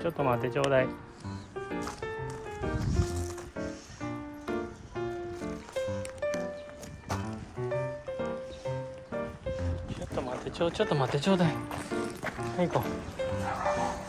ちょっと待ってちょうだい。ちょっと待ってちょちょっと待ってちょうだい。はい行こう。